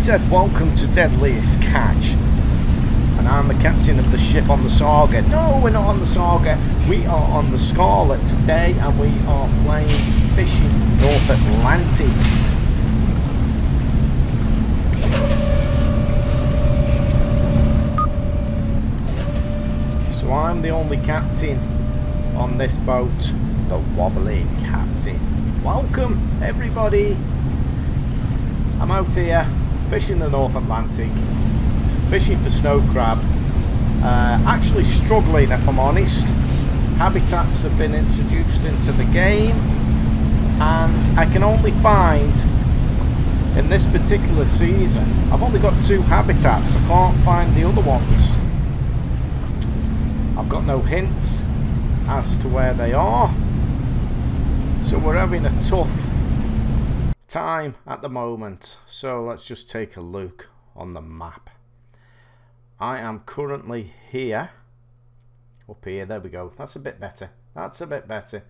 said welcome to Deadliest Catch. And I'm the captain of the ship on the Saga. No, we're not on the Saga. We are on the Scarlet today and we are playing Fishing North Atlantic. So I'm the only captain on this boat, the Wobbly Captain. Welcome everybody! I'm out here fishing the North Atlantic, fishing for snow crab. Uh, actually struggling if I'm honest. Habitats have been introduced into the game and I can only find in this particular season I've only got two habitats, I can't find the other ones. I've got no hints as to where they are so we're having a tough time at the moment. So let's just take a look on the map. I am currently here. Up here, there we go. That's a bit better. That's a bit better.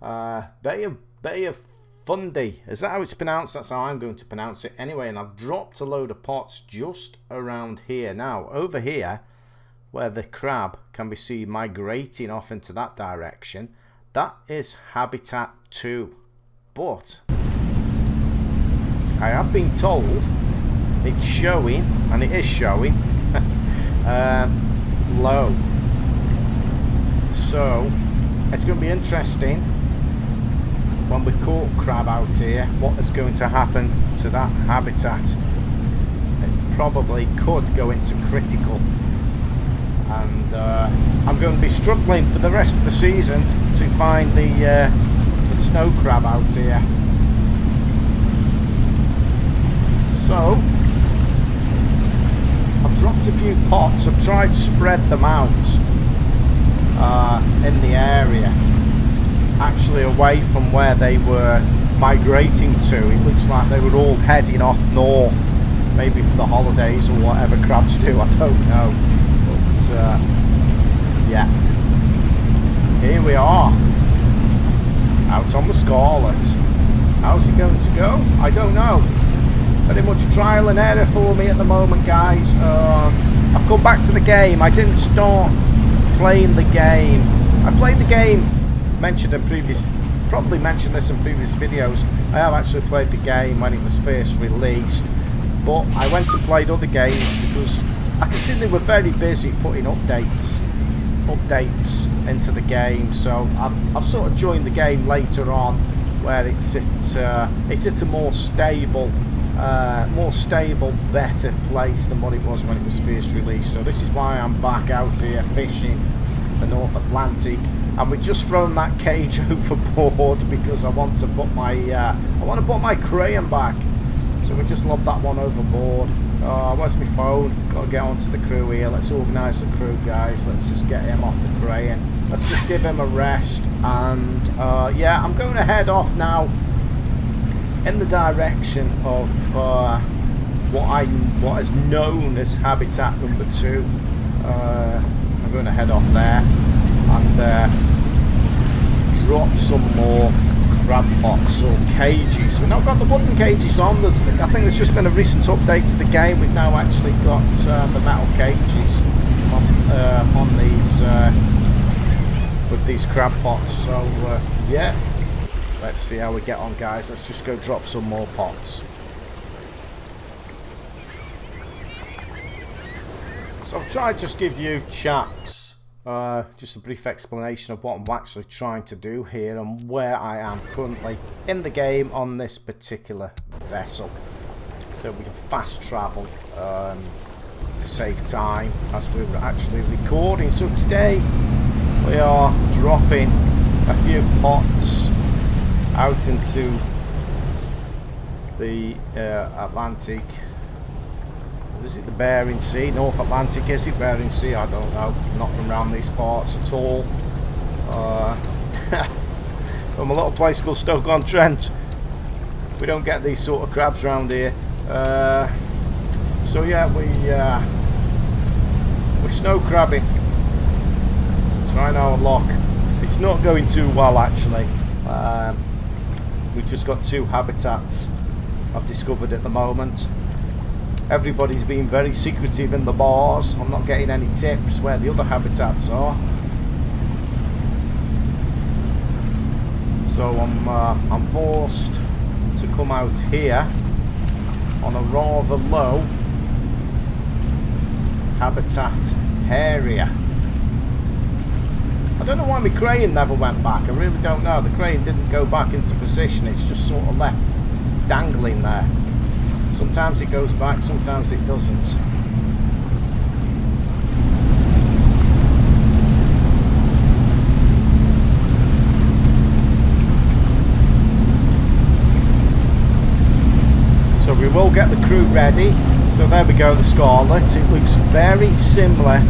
Uh, Bay of, Bay of Fundy. Is that how it's pronounced? That's how I'm going to pronounce it anyway. And I've dropped a load of pots just around here. Now, over here, where the crab can be seen migrating off into that direction, that is Habitat 2. But I have been told it's showing, and it is showing, um, low. So it's going to be interesting when we caught crab out here, what is going to happen to that habitat. It probably could go into critical and uh, I'm going to be struggling for the rest of the season to find the, uh, the snow crab out here. So, I've dropped a few pots, I've tried to spread them out uh, in the area, actually away from where they were migrating to. It looks like they were all heading off north, maybe for the holidays or whatever crabs do, I don't know. But, uh, yeah, here we are, out on the Scarlet. How's it going to go? Very much trial and error for me at the moment guys. Uh, I've come back to the game. I didn't start playing the game. I played the game mentioned in previous probably mentioned this in previous videos. I have actually played the game when it was first released but I went and played other games because I can see they were very busy putting updates updates into the game. So I've, I've sort of joined the game later on where it's at, uh, it's at a more stable uh, more stable, better place than what it was when it was first released. So this is why I'm back out here fishing the North Atlantic. And we've just thrown that cage overboard because I want to put my uh, I want to put my crayon back. So we just lobbed that one overboard. Oh, where's my phone? Got to get onto the crew here. Let's organise the crew, guys. Let's just get him off the crane. Let's just give him a rest. And uh, yeah, I'm going to head off now in the direction of uh, what I what is known as habitat number two. Uh, I'm going to head off there and uh, drop some more crab or cages. We've not got the wooden cages on. There's, I think there's just been a recent update to the game. We've now actually got uh, the metal cages on, uh, on these uh, with these crab pots. So yeah, Let's see how we get on guys. Let's just go drop some more pots. So tried to just give you chaps uh, just a brief explanation of what I'm actually trying to do here and where I am currently in the game on this particular vessel. So we can fast travel um, to save time as we're actually recording. So today we are dropping a few pots out into the uh, Atlantic. Is it the Bering Sea? North Atlantic, is it Bering Sea? I don't know. Not from around these parts at all. Uh, from a little place called Stoke-on-Trent. We don't get these sort of crabs around here. Uh, so yeah, we uh, we're snow crabbing. Trying our luck. It's not going too well actually. Um, we've just got two habitats I've discovered at the moment. Everybody's been very secretive in the bars. I'm not getting any tips where the other habitats are. So I'm uh, I'm forced to come out here on a rather low habitat area. I don't know why my crane never went back. I really don't know. The crane didn't go back into position. It's just sort of left dangling there. Sometimes it goes back, sometimes it doesn't. So we will get the crew ready. So there we go, the Scarlet. It looks very similar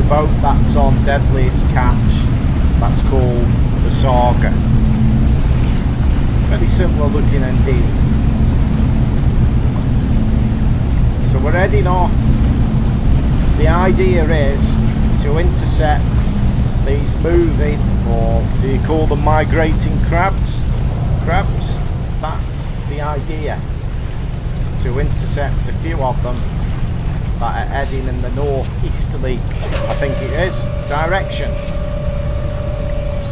the boat that's on Deadliest Catch. That's called the Saga. Very similar looking indeed. So we're heading off. The idea is to intercept these moving, or do you call them migrating crabs? Crabs? That's the idea. To intercept a few of them that are heading in the northeasterly, I think it is, direction.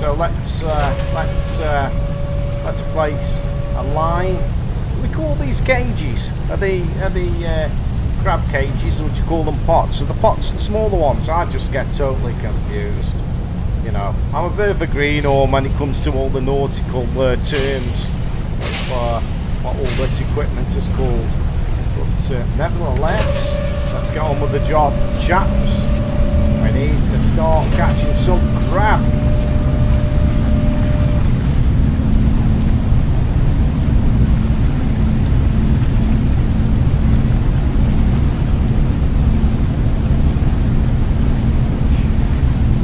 So let's uh, let's uh, let's place a line. We call these cages? Are they are they uh, crab cages, or do you call them pots? The pots, the smaller ones, I just get totally confused. You know, I'm a bit of a greenhorn when it comes to all the nautical uh, terms of uh, what all this equipment is called. But uh, nevertheless, let's get on with the job, chaps. We need to start catching some crab.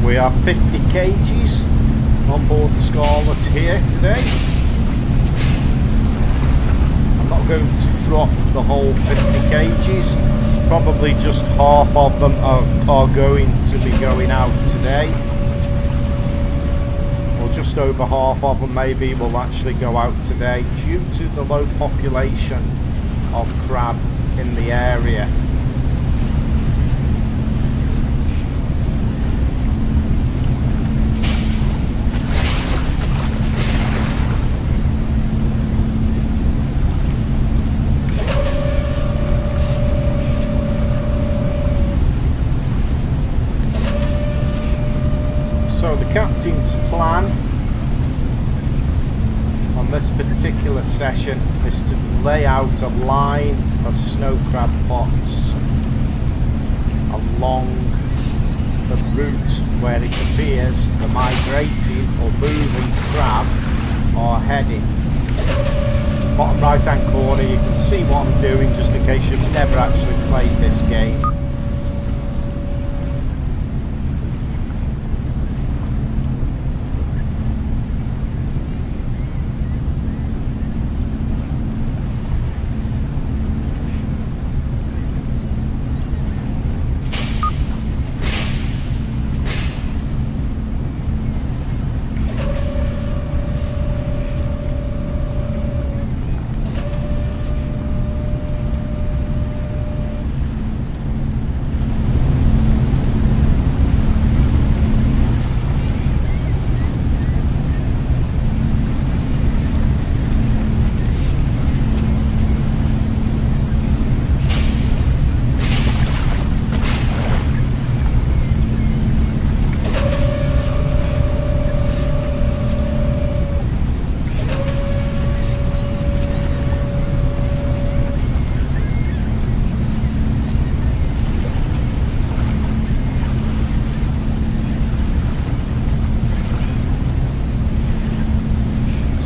We are 50 kgs on board the Scarlet here today. I'm not going to drop the whole 50 kgs. Probably just half of them are, are going to be going out today. Or just over half of them maybe will actually go out today due to the low population of crab in the area. So the plan on this particular session is to lay out a line of snow crab pots along the route where it appears the migrating or moving crab are heading. Bottom right hand corner you can see what I'm doing just in case you've never actually played this game.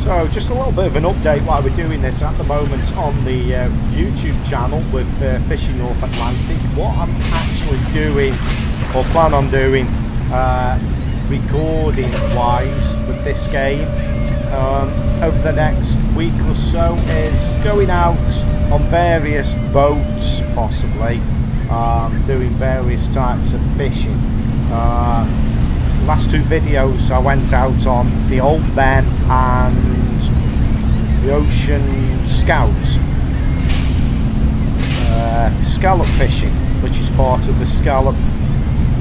So just a little bit of an update while we're doing this at the moment on the uh, YouTube channel with uh, Fishing North Atlantic. What I'm actually doing or plan on doing uh, recording wise with this game um, over the next week or so is going out on various boats possibly um, doing various types of fishing. Uh, last two videos I went out on the Old Ben and the Ocean Scout uh, scallop fishing, which is part of the scallop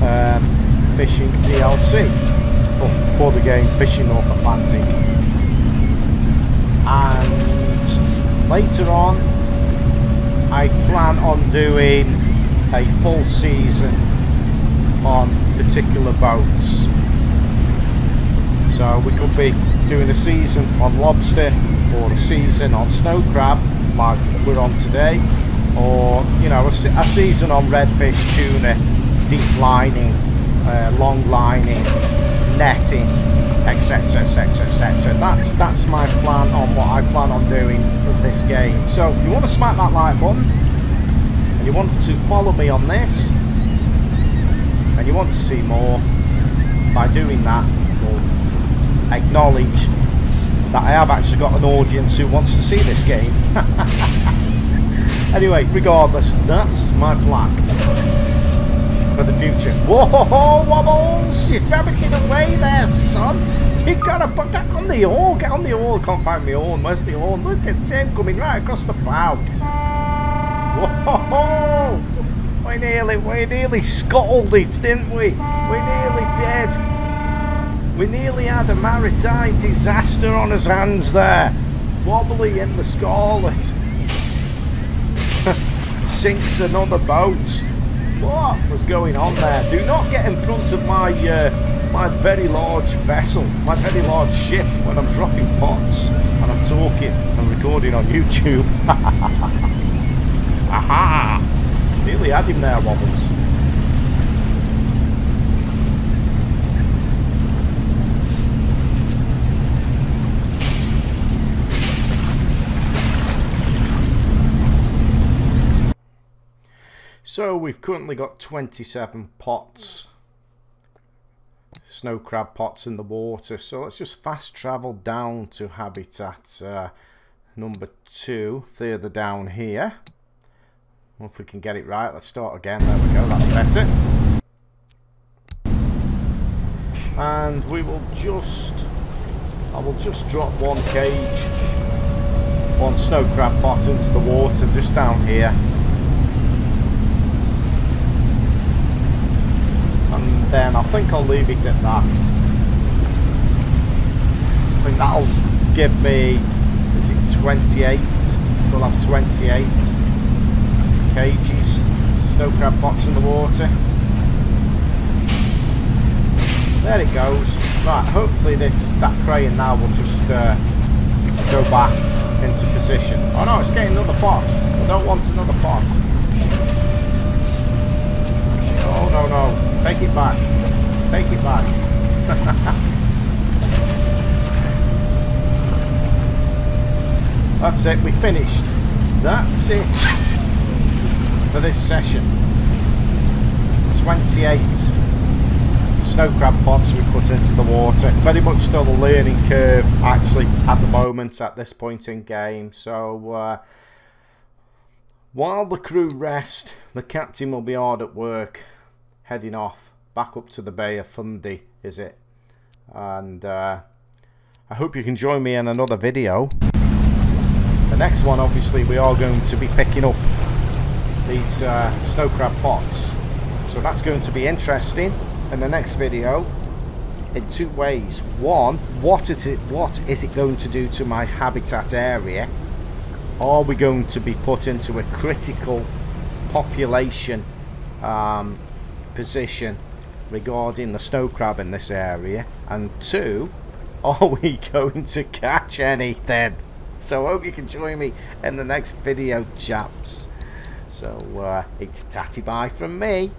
um, fishing DLC for the game Fishing North Atlantic. And later on, I plan on doing a full season on particular boats. So we could be doing a season on lobster or a season on snow crab like we're on today or you know a, a season on redfish, tuna, deep lining, uh, long lining, netting, etc, etc, etc. That's that's my plan on what I plan on doing with this game. So if you want to smack that like button and you want to follow me on this and you want to see more, by doing that, acknowledge that I have actually got an audience who wants to see this game. anyway, regardless, that's my plan for the future. Whoa, Wobbles! You're rabbiting away there, son! You gotta put back on the horn, get on the horn. Can't find the horn, where's the horn? Look at him coming right across the bow. Whoa! We nearly, we nearly scuttled it, didn't we? We nearly did. We nearly had a maritime disaster on his hands there. Wobbly in the Scarlet. Sinks another boat. What was going on there? Do not get in front of my uh, my very large vessel, my very large ship when I'm dropping pots and I'm talking and recording on YouTube. Aha! Nearly had him there, Wobbles. So we've currently got 27 pots, snow crab pots in the water. So let's just fast travel down to habitat uh, number two, further down here. If we can get it right, let's start again. There we go, that's better. And we will just, I will just drop one cage, one snow crab pot into the water just down here. Then I think I'll leave it at that. I think that'll give me, is it 28? We'll have 28 cages, snow crab pots in the water. There it goes. Right, hopefully this that crane now will just uh, go back into position. Oh no, it's getting another pot. I don't want another pot. Oh no no. Take it back. Take it back. That's it, we finished. That's it for this session. 28 snow crab pots we put into the water. Very much still a learning curve actually at the moment at this point in game. So uh, while the crew rest, the captain will be hard at work heading off back up to the Bay of Fundy, is it? And uh, I hope you can join me in another video. The next one, obviously, we are going to be picking up these uh, snow crab pots. So that's going to be interesting in the next video in two ways. One, what is it, what is it going to do to my habitat area? Are we going to be put into a critical population um, position regarding the snow crab in this area? And two are we going to catch anything? So I hope you can join me in the next video chaps. So uh, it's tatty bye from me